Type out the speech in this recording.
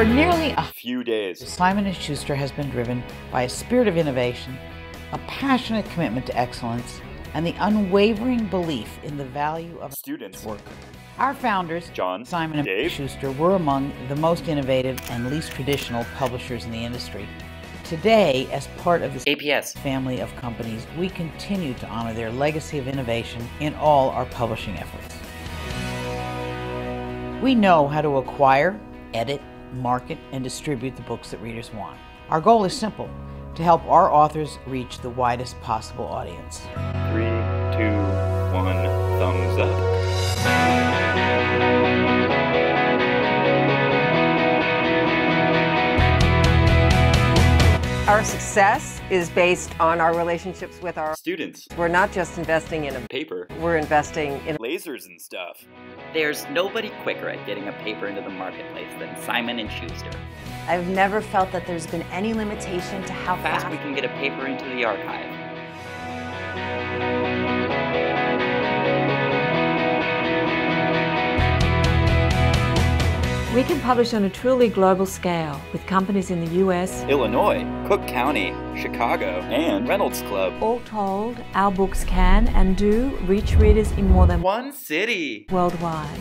For nearly a few days, Simon & Schuster has been driven by a spirit of innovation, a passionate commitment to excellence, and the unwavering belief in the value of students' work. Our founders, John, Simon, and Dave. Schuster, were among the most innovative and least traditional publishers in the industry. Today, as part of the APS family of companies, we continue to honor their legacy of innovation in all our publishing efforts. We know how to acquire, edit, market, and distribute the books that readers want. Our goal is simple to help our authors reach the widest possible audience. Our success is based on our relationships with our students. We're not just investing in a paper, we're investing in lasers and stuff. There's nobody quicker at getting a paper into the marketplace than Simon and Schuster. I've never felt that there's been any limitation to how fast, fast we can get a paper into the archive. We can publish on a truly global scale with companies in the US, Illinois, Cook County, Chicago, and Reynolds Club. All told, our books can and do reach readers in more than one city worldwide.